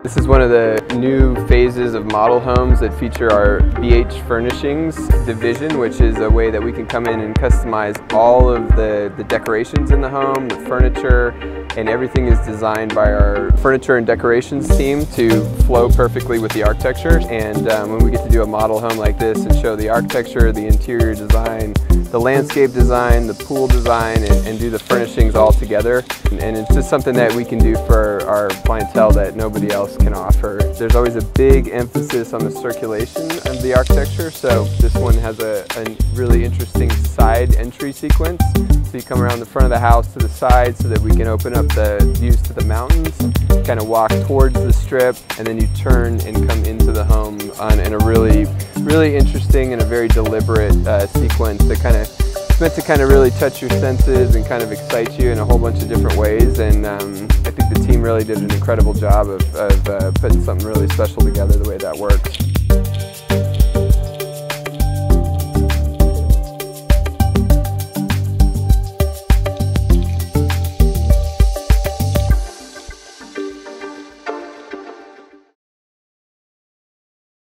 This is one of the new phases of model homes that feature our BH Furnishings division, which is a way that we can come in and customize all of the, the decorations in the home, the furniture, and everything is designed by our furniture and decorations team to flow perfectly with the architecture. And um, when we get to do a model home like this and show the architecture, the interior design, the landscape design, the pool design, and, and do the furnishings all together. And, and, it's just something that we can do for our clientele that nobody else can offer. There's always a big emphasis on the circulation of the architecture, so this one has a, a really interesting side entry sequence. So you come around the front of the house to the side so that we can open up the views to the mountains, kind of walk towards the strip, and then you turn and come into the home on, in a really, really interesting and a very deliberate uh, sequence that kind of it's meant to kind of really touch your senses and kind of excite you in a whole bunch of different ways. And um, I think the team really did an incredible job of, of uh, putting something really special together the way that works.